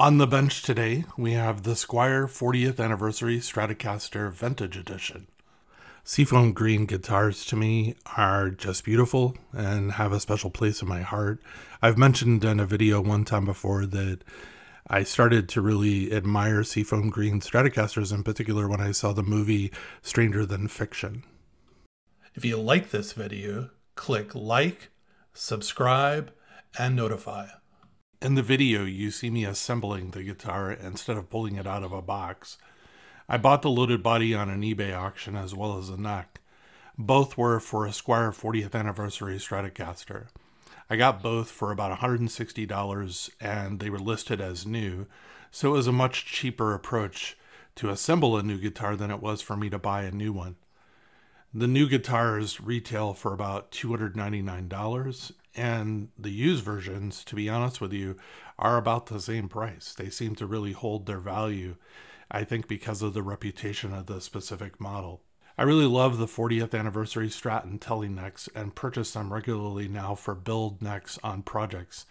On the bench today, we have the Squier 40th Anniversary Stratocaster Vintage Edition. Seafoam green guitars to me are just beautiful and have a special place in my heart. I've mentioned in a video one time before that I started to really admire seafoam green Stratocasters in particular when I saw the movie Stranger Than Fiction. If you like this video, click like, subscribe, and notify. In the video, you see me assembling the guitar instead of pulling it out of a box. I bought the loaded body on an eBay auction as well as the neck. Both were for a Squier 40th anniversary Stratocaster. I got both for about $160 and they were listed as new, so it was a much cheaper approach to assemble a new guitar than it was for me to buy a new one. The new guitars retail for about $299 and the used versions, to be honest with you, are about the same price. They seem to really hold their value, I think, because of the reputation of the specific model. I really love the 40th anniversary Strat and Tele necks and purchase them regularly now for build necks on projects.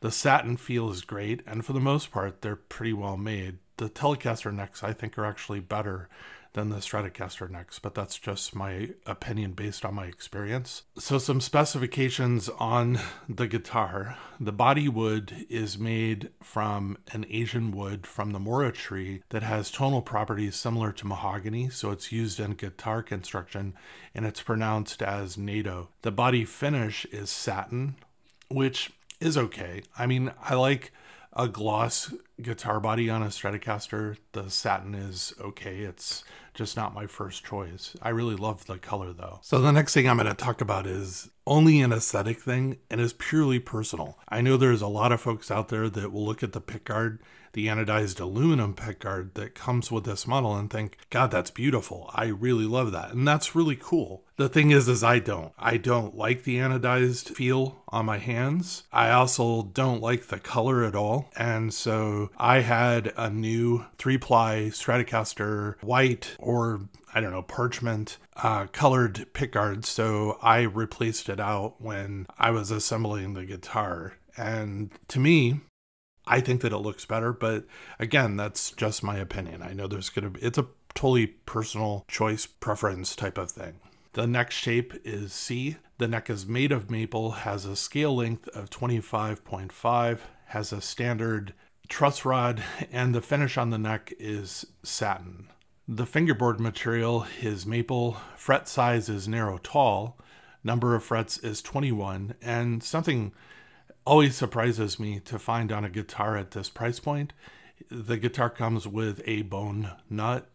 The satin feel is great, and for the most part, they're pretty well made. The Telecaster necks, I think, are actually better than the Stratocaster necks, but that's just my opinion based on my experience. So, some specifications on the guitar. The body wood is made from an Asian wood from the Mora tree that has tonal properties similar to mahogany, so it's used in guitar construction and it's pronounced as NATO. The body finish is satin, which is okay. I mean, I like a gloss guitar body on a Stratocaster. The satin is okay. It's just not my first choice. I really love the color though. So the next thing I'm going to talk about is only an aesthetic thing and is purely personal. I know there's a lot of folks out there that will look at the pickguard the anodized aluminum pickguard that comes with this model and think, God, that's beautiful. I really love that. And that's really cool. The thing is, is I don't. I don't like the anodized feel on my hands. I also don't like the color at all. And so I had a new three ply Stratocaster white or I don't know, parchment uh, colored pickguard. So I replaced it out when I was assembling the guitar. And to me, I think that it looks better, but again, that's just my opinion. I know there's going to be, it's a totally personal choice preference type of thing. The neck shape is C. The neck is made of maple, has a scale length of 25.5, has a standard truss rod, and the finish on the neck is satin. The fingerboard material is maple, fret size is narrow tall, number of frets is 21, and something always surprises me to find on a guitar at this price point. The guitar comes with a bone nut.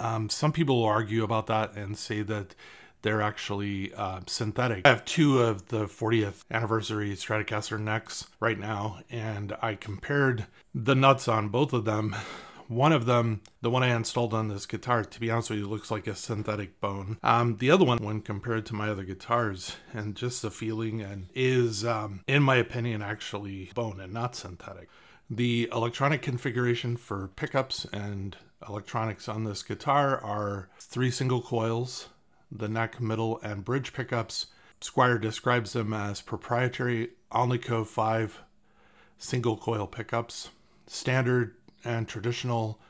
Um, some people will argue about that and say that they're actually uh, synthetic. I have two of the 40th anniversary Stratocaster necks right now, and I compared the nuts on both of them one of them, the one I installed on this guitar, to be honest with you, looks like a synthetic bone. Um, the other one, when compared to my other guitars, and just the feeling, and is, um, in my opinion, actually bone and not synthetic. The electronic configuration for pickups and electronics on this guitar are three single coils, the neck, middle, and bridge pickups. Squier describes them as proprietary Alnico 5 single coil pickups, standard and traditional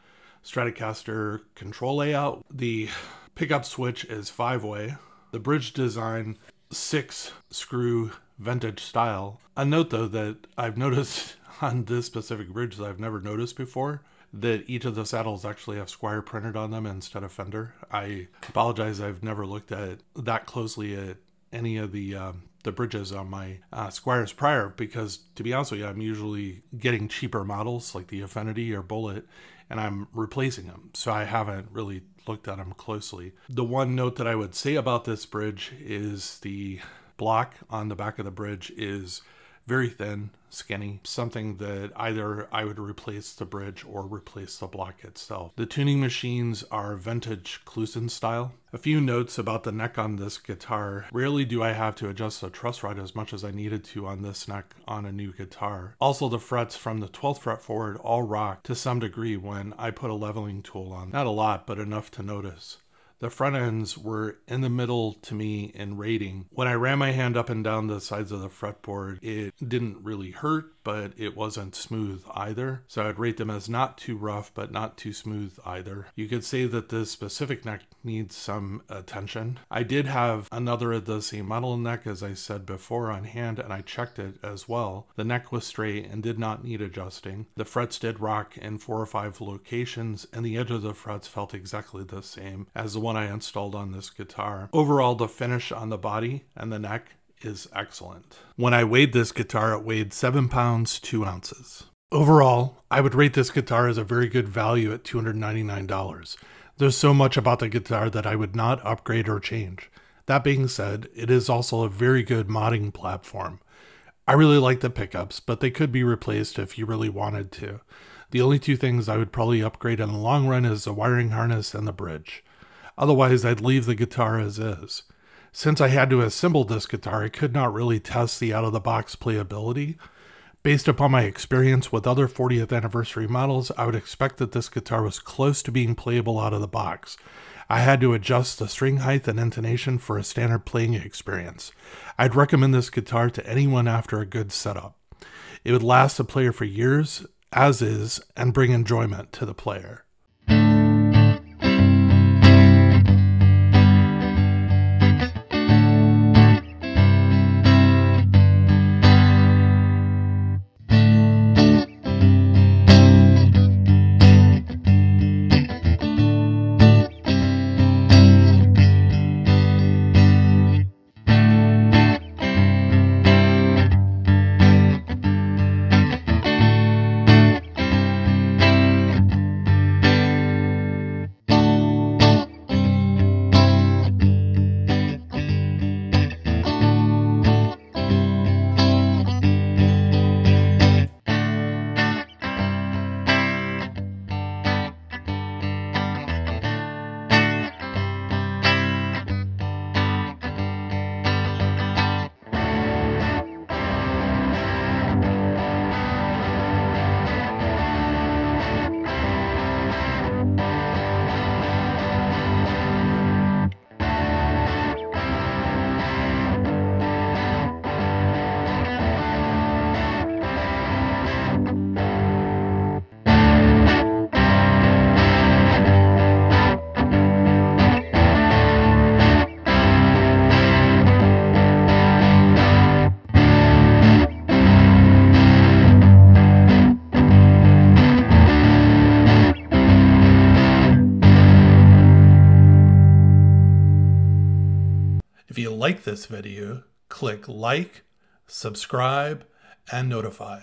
Stratocaster control layout. The pickup switch is five way. The bridge design, six screw vintage style. A note though that I've noticed on this specific bridge that I've never noticed before that each of the saddles actually have Squier printed on them instead of Fender. I apologize, I've never looked at that closely at any of the um, the bridges on my uh, Squiers prior because, to be honest with you, I'm usually getting cheaper models like the Affinity or Bullet and I'm replacing them. So I haven't really looked at them closely. The one note that I would say about this bridge is the block on the back of the bridge is very thin, skinny, something that either I would replace the bridge or replace the block itself. The tuning machines are vintage Kluson style. A few notes about the neck on this guitar. Rarely do I have to adjust the truss rod as much as I needed to on this neck on a new guitar. Also the frets from the 12th fret forward all rock to some degree when I put a leveling tool on. Not a lot, but enough to notice. The front ends were in the middle to me in rating. When I ran my hand up and down the sides of the fretboard, it didn't really hurt, but it wasn't smooth either. So I'd rate them as not too rough, but not too smooth either. You could say that this specific neck needs some attention. I did have another of the same model neck, as I said before, on hand, and I checked it as well. The neck was straight and did not need adjusting. The frets did rock in four or five locations, and the edge of the frets felt exactly the same as the one I installed on this guitar. Overall, the finish on the body and the neck is excellent. When I weighed this guitar, it weighed 7 pounds 2 ounces. Overall, I would rate this guitar as a very good value at $299. There's so much about the guitar that I would not upgrade or change. That being said, it is also a very good modding platform. I really like the pickups, but they could be replaced if you really wanted to. The only two things I would probably upgrade in the long run is the wiring harness and the bridge. Otherwise, I'd leave the guitar as is. Since I had to assemble this guitar, I could not really test the out of the box playability. Based upon my experience with other 40th anniversary models, I would expect that this guitar was close to being playable out of the box. I had to adjust the string height and intonation for a standard playing experience. I'd recommend this guitar to anyone after a good setup. It would last the player for years, as is, and bring enjoyment to the player. Like this video, click like, subscribe, and notify.